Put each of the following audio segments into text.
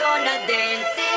gonna dance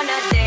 wanna dance.